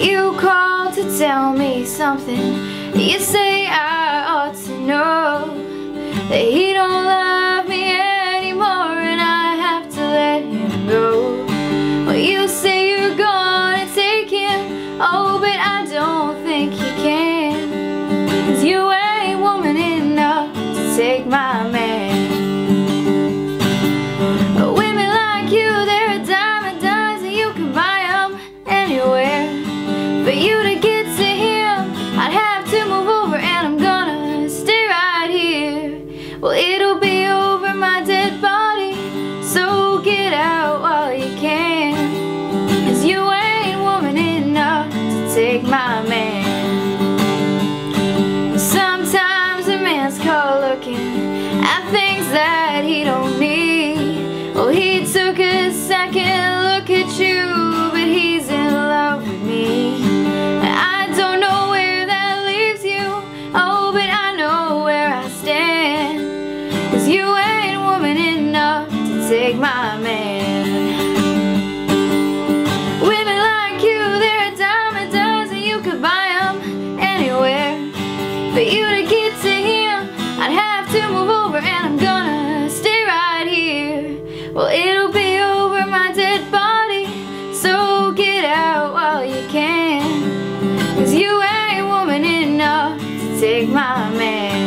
You call to tell me something. You say I ought to know That he don't love me anymore And I have to let him go Well, you say you're gonna take him. Oh, but I don't For you to get to him I'd have to move over and I'm gonna stay right here. Well, it'll be over my dead body So get out while you can. Cause you ain't woman enough to take my man. Sometimes a man's caught looking at things that he don't need. take my man. Women like you, they're a dime a dozen You could buy them anywhere. For you to get to him I'd have to move over and I'm gonna stay right here. Well, it'll be over my dead body So get out while you can. Cause you ain't woman enough to take my man.